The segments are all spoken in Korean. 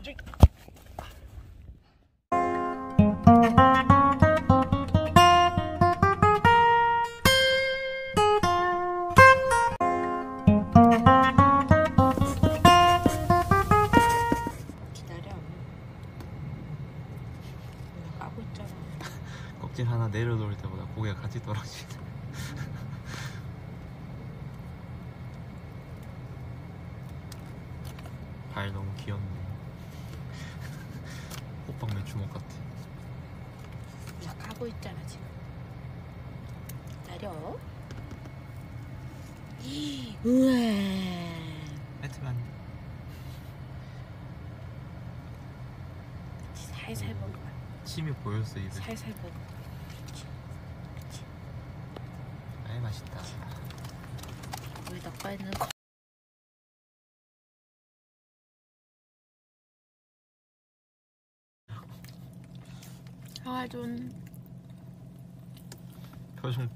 껍질 하나 내려놓을 때보다 고개가 같이 떨어지네. 발 너무 귀엽네. 호빵맨 주먹 같아. 나 까고 있잖아 지금. 기다려. 우와. 배트맨. 살살 먹어. 침이 보였어 입에. 살살 먹어. 아이 맛있다. 우리 너가 있는 거. 하준 표정.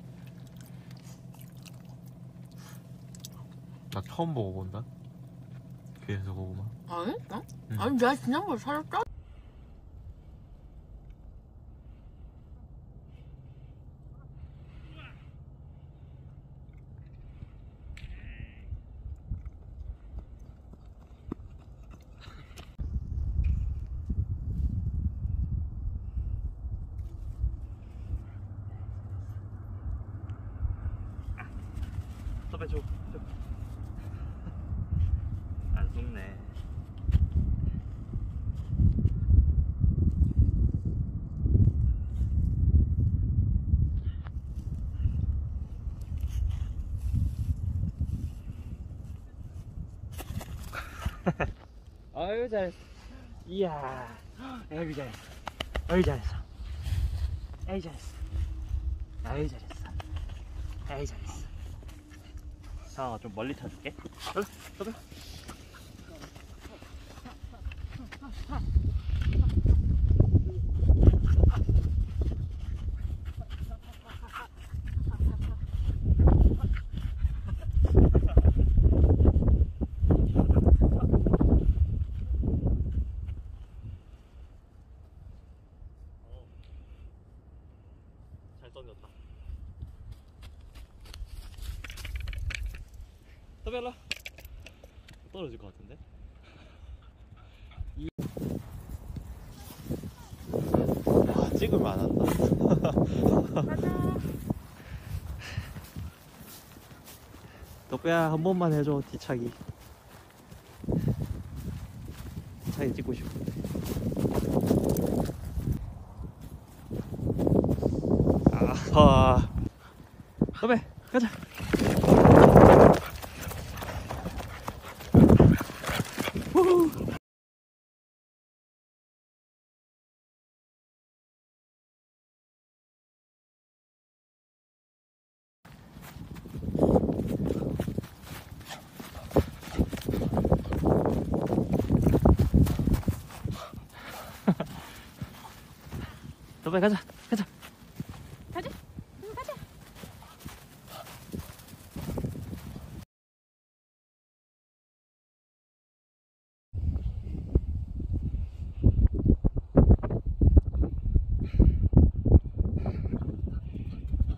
나 처음 먹어본다. 귀에서 고구마. 아니? 어? 응. 아니 내가 지난번에. 선배 줘. 안 속네. 아유 잘했어. 이야. 아유 잘했어. 아유 잘했어. 아유 잘했어. 아유 잘했어. 아유 잘했어. 상아가 좀 멀리 타줄게. 여기, 여기. 던졌다. 떠별라. 떨어질 것 같은데? 와 찍으면 안 한다. 덕배야 한 번만 해줘 뒤차기. 뒤차기 찍고 싶은데 아하 덕배 가자 더 빨리 가자 가자 가자. 응, 가자.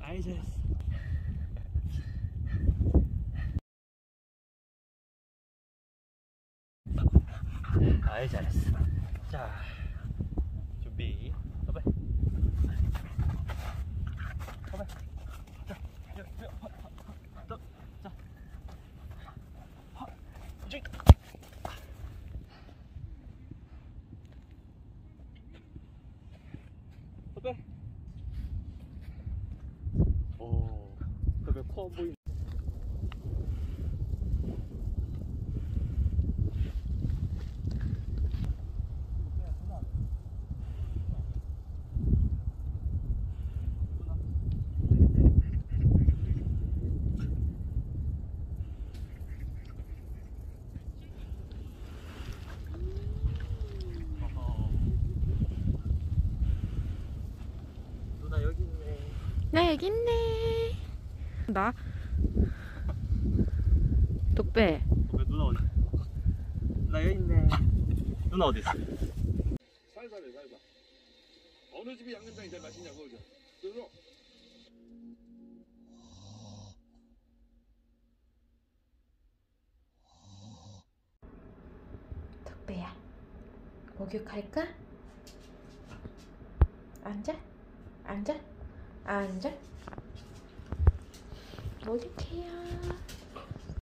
아이 잘했어 아이 잘했어. 자 준비. 보이. 누나 여기 있네. 나 여기 있네. 나 독배. 왜 누나 어디? 나 여기 있네. 누나 어디 있어? 살살해 살살 어느 집이 양념장이 제일 맛있냐고 그죠 그래서 덕배야 목욕할까? 앉아 앉아 앉아? 목욕해요